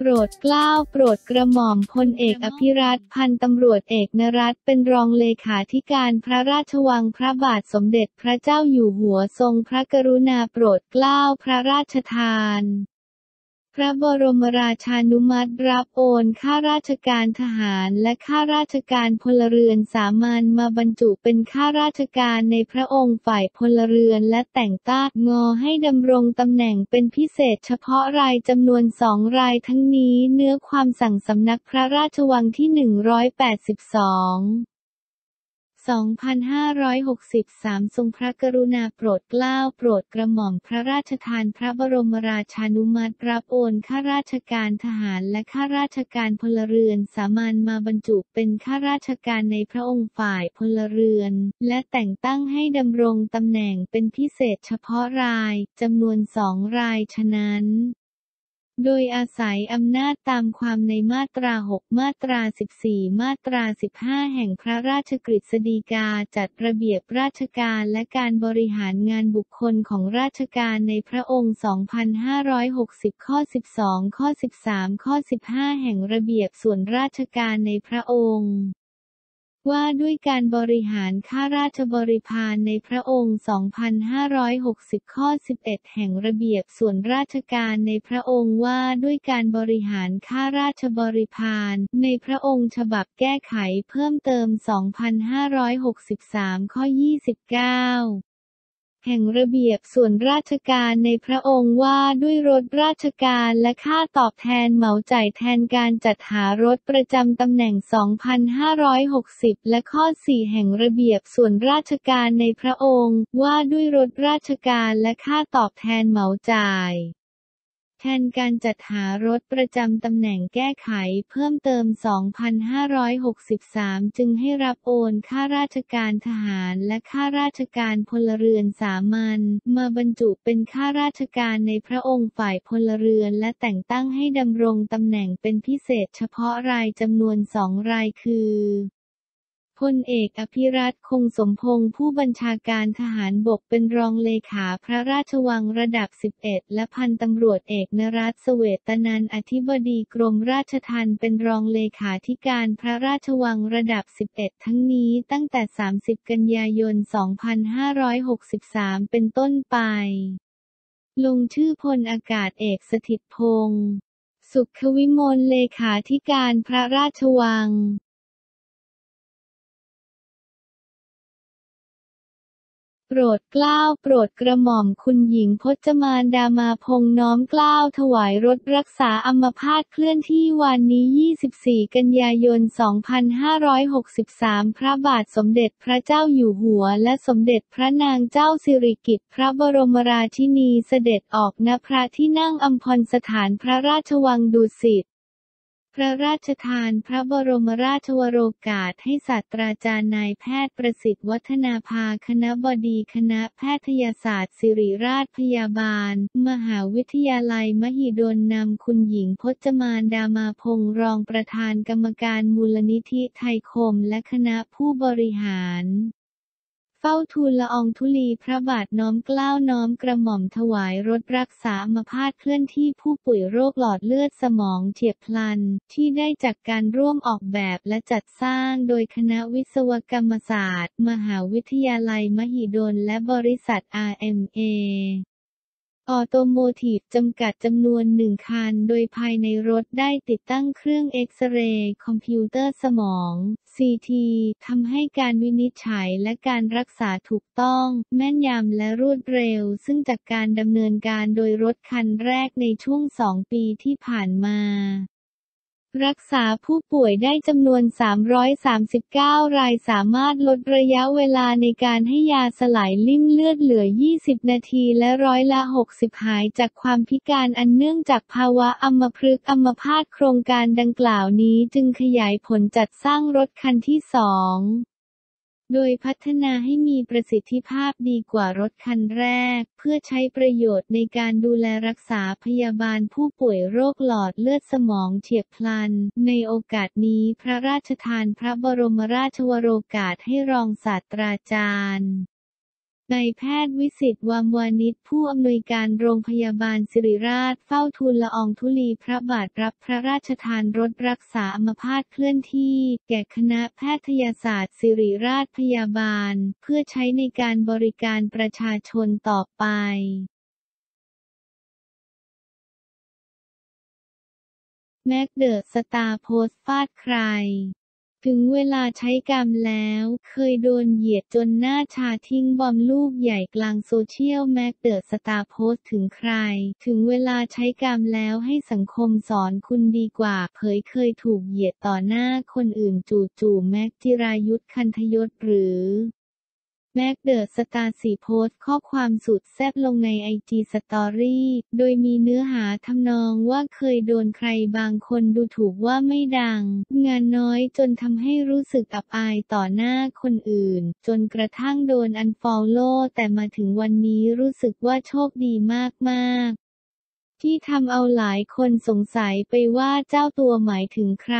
โปรดเกล้าโปรดกระหม่อมพลเอกอภิรัตพันตำรวจเอกนรัตเป็นรองเลขาธิการพระราชวังพระบาทสมเด็จพระเจ้าอยู่หัวทรงพระกรุณาโปรดเกล้าพระราชทาน ระบรมราชานุมัติรับโอนข้าราชการทหารและข้าราชการพลเรือนสามัญมาบรรจุเป็นข้าราชการในพระองค์ฝ่ายพลเรือนและแต่งตั้งงอให้ดำรงตำแหน่งเป็นพิเศษเฉพาะรายจำนวนสองรายทั้งนี้เนื้อความสั่งสำนักพระราชวังที่ 182 2563 ทรงพระกรุณาโปรดเกล้าโปรดกระหม่อมพระราชทานพระบรมราชานุมัติรับโอนข้าราชการทหารและข้าราชการพลเรือนสามัญมาบรรจุเป็นข้าราชการในพระองค์ฝ่ายพลเรือน และแต่งตั้งให้ดำรงตำแหน่งเป็นพิเศษเฉพาะรายจำนวนสองรายฉะนั้น โดยอาศัยอำนาจตามความในมาตรา 6 มาตรา 14 มาตรา 15 แห่งพระราชกฤษฎีกาจัดระเบียบราชการและการบริหารงานบุคคลของราชการในพระองค์ 2560 ข้อ 12 ข้อ 13 ข้อ 15 แห่งระเบียบส่วนราชการในพระองค์ ว่าด้วยการบริหารข้าราชบริพารในพระองค์ 2560 ข้อ 11 แห่งระเบียบส่วนราชการในพระองค์ว่าด้วยการบริหารข้าราชบริพารในพระองค์ฉบับแก้ไขเพิ่มเติม 2563 ข้อ 29 แห่งระเบียบส่วนราชการในพระองค์ว่าด้วยรถราชการและค่าตอบแทนเหมาจ่ายแทนการจัดหารถประจำตำแหน่ง 2560 และข้อ 4 แห่งระเบียบส่วนราชการในพระองค์ว่าด้วยรถราชการและค่าตอบแทนเหมาจ่าย แทนการจัดหารถประจำตำแหน่งแก้ไขเพิ่มเติม 2563 จึงให้รับโอนข้าราชการทหารและข้าราชการพลเรือนสามัญมาบรรจุเป็นข้าราชการในพระองค์ฝ่ายพลเรือนและแต่งตั้งให้ดำรงตำแหน่งเป็นพิเศษเฉพาะรายจำนวนสองรายคือ พลเอกอภิรัตคงสมพงษ์ผู้บัญชาการทหารบกเป็นรองเลขาพระราชวังระดับ 11 และพันตำรวจเอกนรัตเสวตนันอธิบดีกรมราชทัณฑ์เป็นรองเลขาธิการพระราชวังระดับ 11 ทั้งนี้ตั้งแต่ 30 กันยายน 2563 เป็นต้นไป ลงชื่อพลอากาศเอกสถิตพงศ์สุขวิมลเลขาธิการพระราชวัง โปรดเกล้าโปรดกระหม่อมคุณหญิงพจมานดามาพงน้อมเกล้าถวายรถรักษาอัมพาตเคลื่อนที่วันนี้ 24 กันยายน 2563 พระบาทสมเด็จพระเจ้าอยู่หัว และสมเด็จพระนางเจ้าสิริกิติ์พระบรมราชินีเสด็จออกณพระที่นั่งอัมพรสถานพระราชวังดุสิต ระราชทานพระบรมราชวโรกาสให้ศาสตราจารย์นายแพทย์ประสิทธิ์วัฒนาภาคณะบดีคณะแพทยศาสตร์ศิริราชพยาบาล มหาวิทยาลัยมหิดลนำคุณหญิงพจมานดามาพงรองประธานกรรมการมูลนิธิไทยคมและคณะผู้บริหาร เฝ้าทูลละอองธุลีพระบาทน้อมเกล้าน้อมกระหม่อมถวายรถรักษามาพาดเคลื่อนที่ผู้ป่วยโรคหลอดเลือดสมองเฉียบพลัน ที่ได้จากการร่วมออกแบบและจัดสร้างโดยคณะวิศวกรรมศาสตร์ มหาวิทยาลัยมหิดลและบริษัท RMA ออโตโมทีฟจำกัดจำนวนหนึ่งคัน โดยภายในรถได้ติดตั้งเครื่องเอ็กซเรย์คอมพิวเตอร์สมอง CT ทำให้การวินิจฉัยและการรักษาถูกต้อง แม่นยำและรวดเร็ว ซึ่งจากการดำเนินการโดยรถคันแรกในช่วงสองปีที่ผ่านมา รักษาผู้ป่วยได้จำนวน 339 รายสามารถลดระยะเวลาในการให้ยาสลายลิ่มเลือดเหลือ 20 นาทีและร้อยละ 60 หายจากความพิการอันเนื่องจากภาวะอัมพฤกษ์อัมพาตโครงการดังกล่าวนี้จึงขยายผลจัดสร้างรถคันที่สอง โดยพัฒนาให้มีประสิทธิภาพดีกว่ารถคันแรก เพื่อใช้ประโยชน์ในการดูแลรักษาพยาบาลผู้ป่วยโรคหลอดเลือดสมองเฉียบพลัน ในโอกาสนี้พระราชทานพระบรมราชวโรกาสให้รองศาสตราจารย์ นายแพทย์วิสิตวามวานิชผู้อำนวยการโรงพยาบาลสิริราชเฝ้าทูลละอองธุลีพระบาทรับพระราชทานรถรักษาอัมพาตเคลื่อนที่ แก่คณะแพทยศาสตร์สิริราชพยาบาล เพื่อใช้ในการบริการประชาชนต่อไปแม็กเดอะสตาร์โพสต์ฟาดใคร ถึงเวลาใช้กรรมแล้ว เคยโดนเหยียดจนหน้าชาทิ้งบอมบ์ลูกใหญ่กลางโซเชียลแม็กเดอะสตาร์โพสต์ถึงใคร ถึงเวลาใช้กรรมแล้วให้สังคมสอนคุณดีกว่า เผยเคยถูกเหยียดต่อหน้าคนอื่นจู่ๆแม็กจิรายุทธคันธยศหรือ แม็กเดอะสตาร์สี่โพสต์ข้อความสุดแซ่บลงใน IG story โดยมีเนื้อหาทำนองว่าเคยโดนใครบางคนดูถูกว่าไม่ดัง งานน้อยจนทำให้รู้สึกอับอายต่อหน้าคนอื่น จนกระทั่งโดนอันฟอลโล่แต่มาถึงวันนี้รู้สึกว่าโชคดีมากๆ ที่ทำเอาหลายคนสงสัยไปว่าเจ้าตัวหมายถึงใคร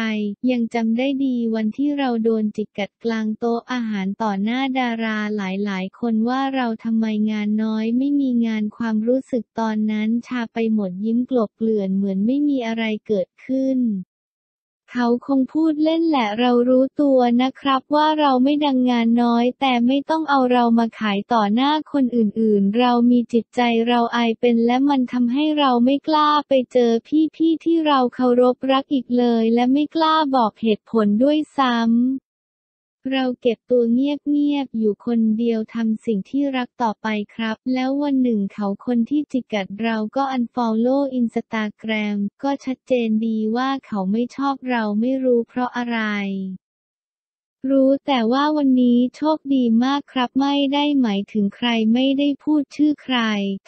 ยังจำได้ดีวันที่เราโดนจิกกัดกลางโต๊ะอาหารต่อหน้าดาราหลายๆ คนว่าเราทำไมงานน้อยไม่มีงานความรู้สึกตอนนั้นชาไปหมดยิ้มกลบเกลื่อนเหมือนไม่มีอะไรเกิดขึ้น เขาคงพูดเล่นแหละเรารู้ตัวนะครับว่าเราไม่ดังงานน้อย แต่ไม่ต้องเอาเรามาขายต่อหน้าคนอื่นๆ เรามีจิตใจเราอายเป็นและมันทำให้เราไม่กล้าไปเจอพี่ๆที่เราเคารพรักอีกเลย และไม่กล้าบอกเหตุผลด้วยซ้ำ เราเก็บตัวเงียบๆอยู่คนเดียวทำสิ่งที่รักต่อไปครับ แล้ววันหนึ่งเขาคนที่จิกัดเราก็อันฟอลโล่อินสตาแกรมก็ชัดเจนดีว่าเขาไม่ชอบเราไม่รู้เพราะอะไร รู้แต่ว่าวันนี้โชคดีมากครับไม่ได้หมายถึงใครไม่ได้พูดชื่อใคร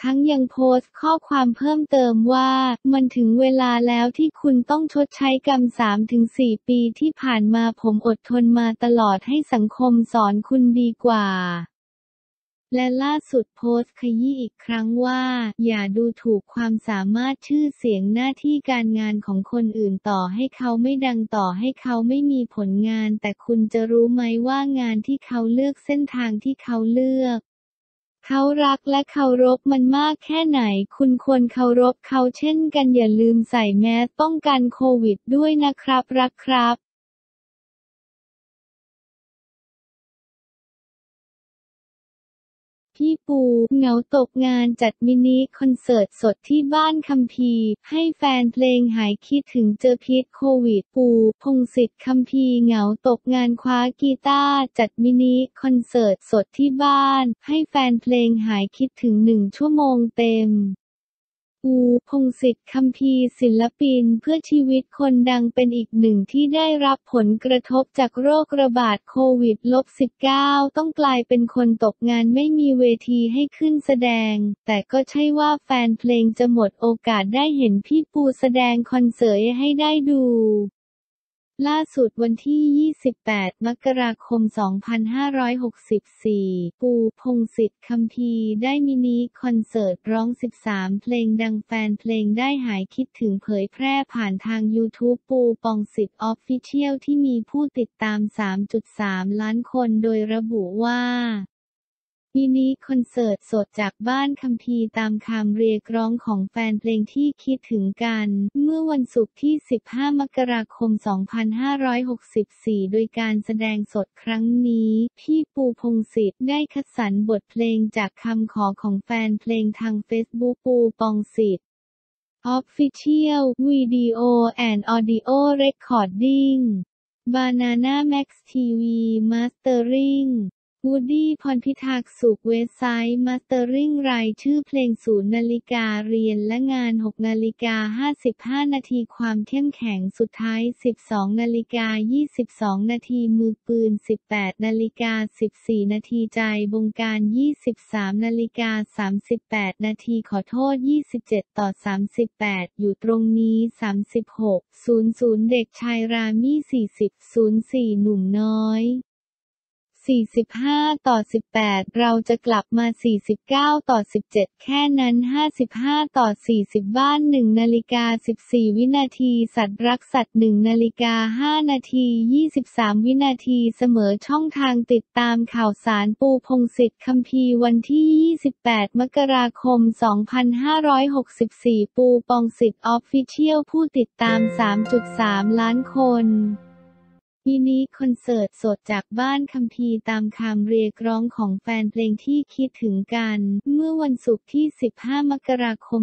ทั้งยังโพสต์ข้อความเพิ่มเติมว่า มันถึงเวลาแล้วที่คุณต้องชดใช้กรรม 3-4 ปีที่ผ่านมาผมอดทนมาตลอดให้สังคมสอนคุณดีกว่า และล่าสุดโพสต์ขยี้อีกครั้งว่า อย่าดูถูกความสามารถชื่อเสียงหน้าที่การงานของคนอื่นต่อให้เขาไม่ดังต่อให้เขาไม่มีผลงาน แต่คุณจะรู้ไหมว่างานที่เขาเลือกเส้นทางที่เขาเลือกเขารักและเคารพมันมากแค่ไหน คุณควรเคารพเขาเช่นกันอย่าลืมใส่แมสป้องกันโควิดด้วยนะครับ รักครับ พี่ปู เหงาตกงานจัดมินิคอนเสิร์ตสดที่บ้านคำภีร์ ให้แฟนเพลงหายคิดถึงเจอพิษโควิด ปู พงษ์สิทธิ์คำภีร์เหงาตกงานคว้ากีตาร์จัดมินิคอนเสิร์ตสดที่บ้าน ให้แฟนเพลงหายคิดถึงหนึ่งชั่วโมงเต็ม ปูพงษ์สิทธิ์คำภีร์ศิลปินเพื่อชีวิตคนดังเป็นอีกหนึ่งที่ได้รับผลกระทบจากโรคระบาดโควิด -19 ต้องกลายเป็นคนตกงานไม่มีเวทีให้ขึ้นแสดง แต่ก็ใช่ว่าแฟนเพลงจะหมดโอกาสได้เห็นพี่ปูแสดงคอนเสิร์ตให้ได้ดู ล่าสุดวันที่ 28 มกราคม 2564 ปูพงศิษฐ์คัมพีได้มินิคอนเสิร์ตร้อง 13 เพลงดังแฟนเพลงได้หายคิดถึงเผยแพร่ผ่านทาง YouTube ปูปองศิษฐ์ออฟฟิเชียลที่มีผู้ติดตาม 3.3 ล้านคนโดยระบุว่า มินิคอนเสิร์ตสดจากบ้านคำภีร์ตามคำเรียกร้องของแฟนเพลงที่คิดถึงกัน เมื่อวันศุกร์ที่ 15 มกราคม 2564 โดยการแสดงสดครั้งนี้ พี่ปูพงษ์สิทธิ์ได้คัดสรรบทเพลงจากคำขอของแฟนเพลงทางเฟซบุ๊กปู พงษ์สิทธิ์ Official Video and Audio Recording Banana Max TV Mastering วูดดี้พรพิทักษ์สุขเว็บไซต์ mastering รายชื่อเพลงศูนย์นาฬิกาเรียนและงาน 6 นาฬิกา 55 นาทีความเข้มแข็งสุดท้าย 12 นาฬิกา 22 นาทีมือปืน 18 นาฬิกา 14 นาทีใจบงการ 23 นาฬิกา 38 นาทีขอโทษ 27 ต่อ 38 อยู่ตรงนี้ 36 00 เด็กชายรามี่ 40 04 หนุ่มน้อย 45 ต่อ 18 เราจะกลับมา 49 ต่อ 17 แค่นั้น 55 ต่อ 40 บ้าน 1 นาฬิกา 14 วินาที สัตว์รักสัตว์ 1 นาฬิกา 5 นาที 23 วินาทีเสมอช่องทางติดตามข่าวสารปูพงศิษฐ์คัมภีร์วันที่ 28 มกราคม 2564 ปูปองศิษฐ์ออฟฟิเชียลผู้ติดตาม 3.3 ล้านคน ปีนี้คอนเสิร์ตสดจากบ้านคัมภีร์ตามคำเรียกร้องของแฟนเพลงที่คิดถึงกัน เมื่อวันศุกร์ที่ 15 มกราคม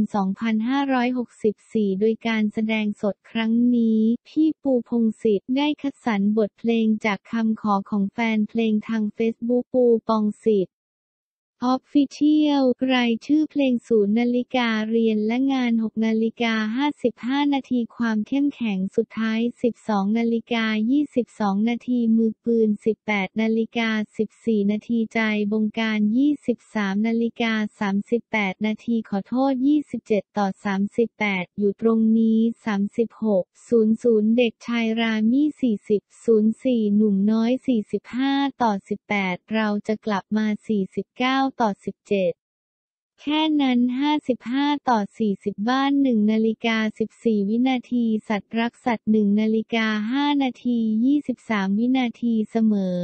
2564 โดยการแสดงสดครั้งนี้ พี่ปูพงศิษฐ์ได้คัดสรรบทเพลงจากคำขอของแฟนเพลงทางเฟซบุ๊กปูปองศิษฐ์ ออฟฟิเชียลรายชื่อเพลงศูนย์นาฬิกาเรียนและงาน6นาฬิกา55 นาทีความเข้มแข็งสุดท้าย 12 นาฬิกา 22 นาทีมือปืน 18 นาฬิกา 14 นาทีใจบงการ 23 นาฬิกา 38 นาทีขอโทษ 27 ต่อ 38 อยู่ตรงนี้ 36 00 เด็กชายรามี่ 40 04 หนุ่มน้อย 45 ต่อ 18 เราจะกลับมา 49ต่อ 17 แค่นั้น 55 ต่อ 40 บ้าน 1 นาฬิกา 14 วินาที สัตว์รักสัตว์ 1 นาฬิกา 5 นาที 23 วินาทีเสมอ